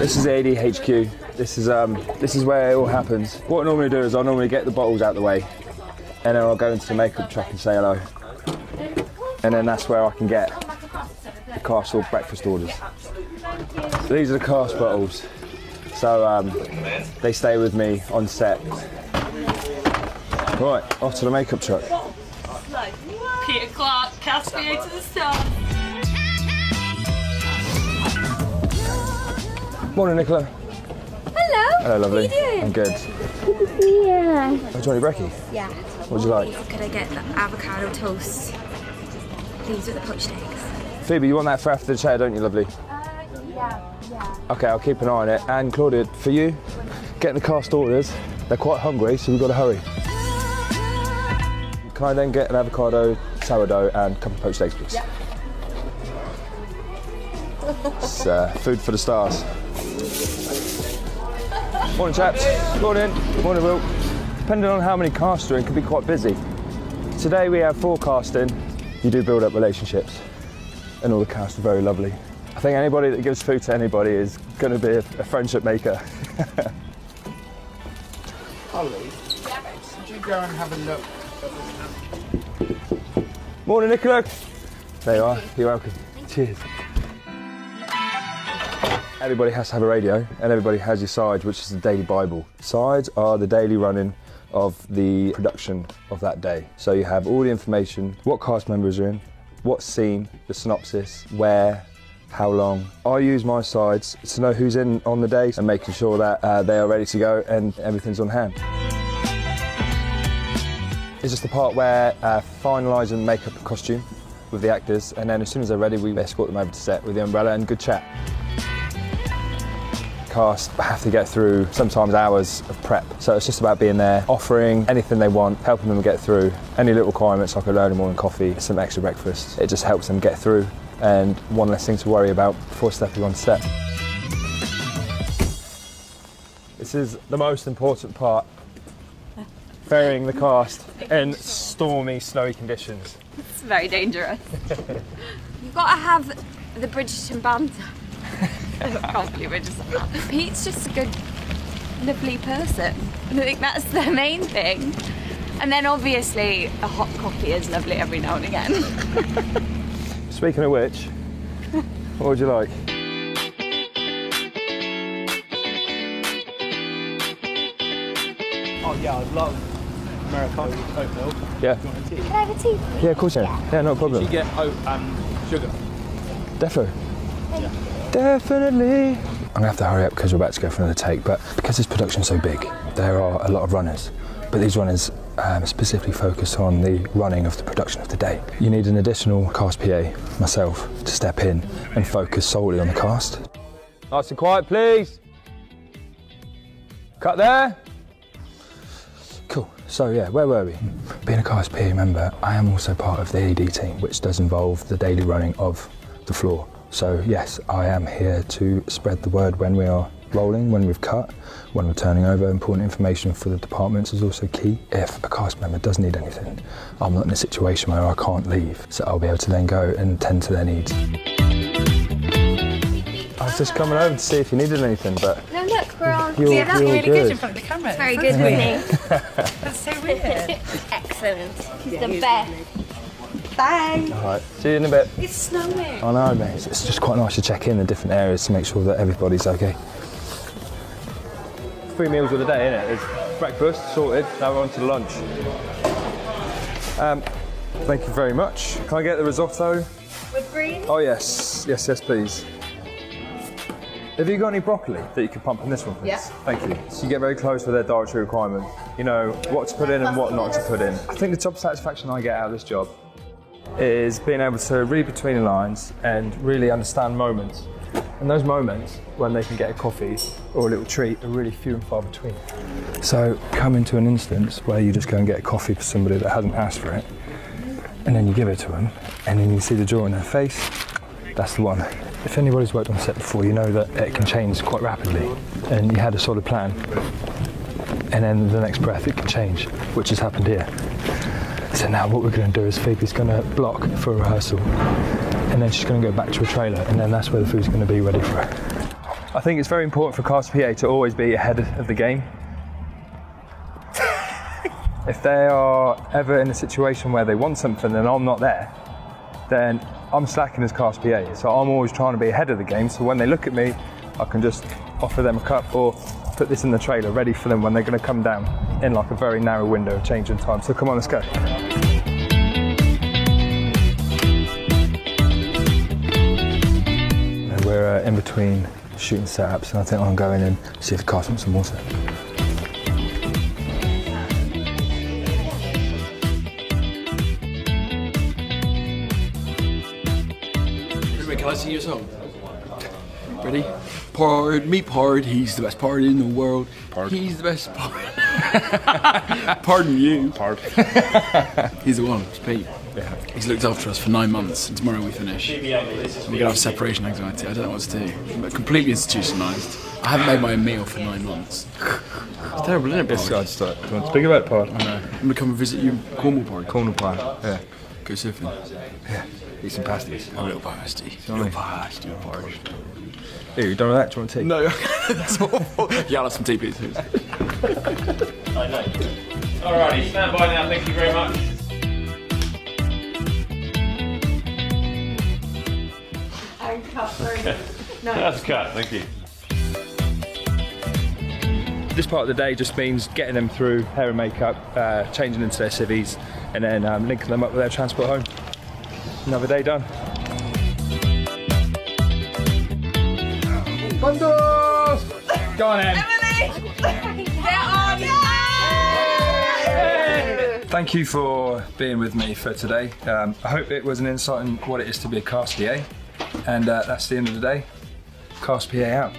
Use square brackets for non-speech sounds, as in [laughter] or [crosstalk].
This is ADHQ. This is um, this is where it all happens. What I normally do is I normally get the bottles out the way, and then I'll go into the makeup truck and say hello, and then that's where I can get the castle breakfast orders. So these are the cast bottles. So um, they stay with me on set. Right, off to the makeup truck. Peter Clark, cast me to the stars. Morning, Nicola. Hello. Hello, lovely. How you doing? I'm good. Yeah. Oh, Johnny Brekkie. Yeah. What would you like? Could I get the avocado toast? please, with the poached eggs. Phoebe, you want that for after the chat, don't you, lovely? Uh, yeah, yeah. Okay, I'll keep an eye on it. And Claudia, for you, getting the cast orders. They're quite hungry, so we've got to hurry. Can I then get an avocado, sourdough, and a couple of poached eggs, please? Yeah. It's uh, food for the stars. Morning, chaps. Morning. Morning, Will. Depending on how many casts are in, it can be quite busy. Today we have forecasting. You do build up relationships, and all the cast are very lovely. I think anybody that gives food to anybody is going to be a, a friendship maker. [laughs] Holly, could you go and have a look Morning, Nicola. There you are. You're welcome. Cheers. Everybody has to have a radio, and everybody has your side, which is the daily Bible. Sides are the daily running of the production of that day. So you have all the information, what cast members are in, what scene, the synopsis, where, how long. I use my sides to know who's in on the day and making sure that uh, they are ready to go and everything's on hand. It's just the part where uh, finalising makeup and costume with the actors, and then as soon as they're ready, we escort them over to set with the umbrella and good chat. Cast have to get through sometimes hours of prep, so it's just about being there, offering anything they want, helping them get through any little requirements like an early morning coffee, some extra breakfast. It just helps them get through, and one less thing to worry about before stepping on set. This is the most important part ferrying the cast in stormy, snowy conditions. It's very dangerous. [laughs] You've got to have the Bridgerton banter. I can't believe it just. Pete's just a good, lovely person. And I think that's the main thing. And then obviously a hot coffee is lovely every now and again. [laughs] Speaking of which, what would you like? Oh yeah, I'd love Americano with oat milk. Yeah. Do you want a tea? Can I have a tea? please? Yeah, of course you can. Yeah, no problem. You get oat and sugar. Defo. Definitely. I'm gonna have to hurry up because we're about to go for another take, but because this production's so big, there are a lot of runners. But these runners um, specifically focus on the running of the production of the day. You need an additional cast PA, myself, to step in and focus solely on the cast. Nice and quiet, please. Cut there. Cool. So yeah, where were we? Being a cast PA member, I am also part of the AD team, which does involve the daily running of the floor. So yes, I am here to spread the word when we are rolling, when we've cut, when we're turning over. Important information for the departments is also key. If a cast member does need anything, I'm not in a situation where I can't leave, so I'll be able to then go and tend to their needs. I was just coming over to see if you needed anything, but No, look, we're on. you're, Yeah, that's you're really good. good in front of the camera. Very good with [laughs] me. That's so weird. [laughs] Excellent. He's the best. Bye. All right, see you in a bit. it's snowing. I know, mate. It's just quite nice to check in the different areas to make sure that everybody's okay. Three meals of the day, innit? There's breakfast sorted. Now we're on to lunch. Um, thank you very much. Can I get the risotto? With green? Oh yes, yes, yes, please. Have you got any broccoli that you could pump in this one, please? Yeah. Thank you. So you get very close with their dietary requirement. You know what to put in and what not to put in. I think the job satisfaction I get out of this job is being able to read between the lines and really understand moments. And those moments when they can get a coffee or a little treat are really few and far between. So come into an instance where you just go and get a coffee for somebody that hasn't asked for it, and then you give it to them, and then you see the joy in their face. That's the one. If anybody's worked on set before, you know that it can change quite rapidly, and you had a solid plan, and then the next breath it can change, which has happened here. So now what we're going to do is Phoebe's going to block for rehearsal, and then she's going to go back to a trailer, and then that's where the food's going to be ready for her. I think it's very important for cast PA to always be ahead of the game. if they are ever in a situation where they want something and I'm not there, then I'm slacking as cast PA. So I'm always trying to be ahead of the game. So when they look at me, I can just offer them a cup or put this in the trailer ready for them when they're going to come down in like a very narrow window of change in time. So come on, let's go. We're uh, in between shooting setups, and I think I'm going in see if the cast wants some water. Can I sing you a song? Ready? Pard, meet Pard, he's the best part in the world. Pard. He's the best part. [laughs] Pardon you. Part. [laughs] He's the one, it's Pete. He's looked after us for nine months, and tomorrow we finish. We're gonna have separation anxiety. I don't know what to do. I'm completely institutionalised. I haven't made my own meal for nine months. It's terrible, isn't it, This Pard? side start. Do you want to speak about Pod? I know. I'm gonna come and visit you, Cornwall Pard. Corner plan. Yeah. Go surfing. Eat some pasties. A little pasty. A little pasty, a Pard. Hey, you done with that? Do you want tea? No, [laughs] that's awful. Yeah, I'll have some tea, please. [laughs] Alrighty, stand by now. Thank you very much. [laughs] That's cut. Thank you. This part of the day just means getting them through hair and makeup, uh, changing into their civvies, and then um, linking them up with their transport home. Another day done. Bundles! Go on, Em. Thank you for being with me for today. Um, I hope it was an insight on what it is to be a cast PA. And uh, that's the end of the day. Cast PA out.